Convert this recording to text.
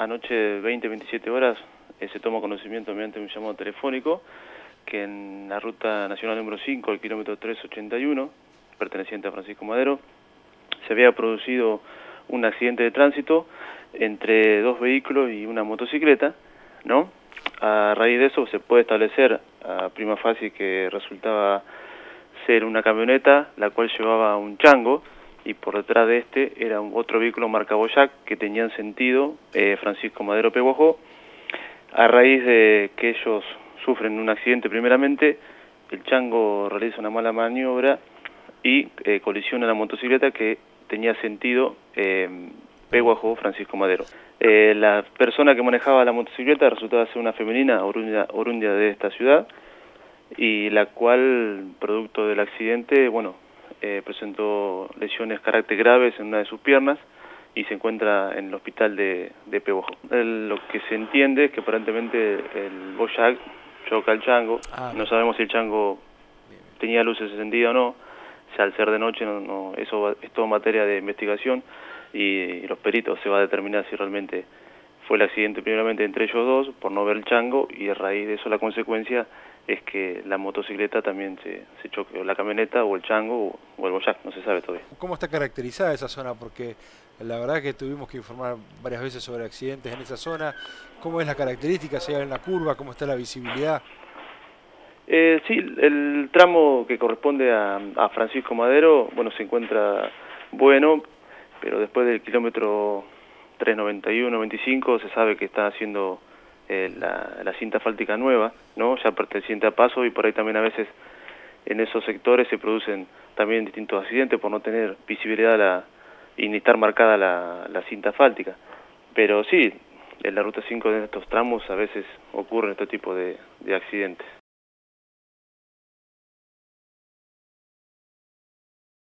anoche 20-27 horas eh, se toma conocimiento mediante un llamado telefónico que en la ruta nacional número 5, el kilómetro 381, perteneciente a Francisco Madero, se había producido un accidente de tránsito entre dos vehículos y una motocicleta, ¿no? A raíz de eso se puede establecer a prima fase que resultaba ser una camioneta la cual llevaba un chango y por detrás de este era otro vehículo marca Boyac que tenían sentido eh, Francisco Madero Peguajó. A raíz de que ellos sufren un accidente primeramente, el chango realiza una mala maniobra y eh, colisiona la motocicleta que tenía sentido eh, Peguajó Francisco Madero. Eh, la persona que manejaba la motocicleta resultaba ser una femenina orundia de esta ciudad y la cual, producto del accidente, bueno, eh, presentó lesiones carácter graves en una de sus piernas y se encuentra en el hospital de, de Pebojo. lo que se entiende es que aparentemente el Boyac choca al chango, ah, no sabemos si el chango tenía luces encendidas o no, o al ser de noche no, no, eso es todo materia de investigación y los peritos se va a determinar si realmente fue el accidente primeramente entre ellos dos por no ver el chango y a raíz de eso la consecuencia es que la motocicleta también se, se choque, o la camioneta o el chango o, el boyac, no se sabe todavía. ¿Cómo está caracterizada esa zona? Porque la verdad que tuvimos que informar varias veces sobre accidentes en esa zona. ¿Cómo es la característica? ¿Se en la curva? ¿Cómo está la visibilidad? Eh, sí, el tramo que corresponde a, a Francisco Madero, bueno, se encuentra bueno, pero después del kilómetro 391-95 se sabe que está haciendo eh, la, cinta asfáltica nueva, ¿no? ya perteneciente a paso y por ahí también a veces en esos sectores se producen también distintos accidentes por no tener visibilidad la, y ni estar marcada la, la cinta asfáltica. Pero sí, en la ruta 5 de estos tramos a veces ocurren este tipo de accidentes.